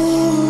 Oh.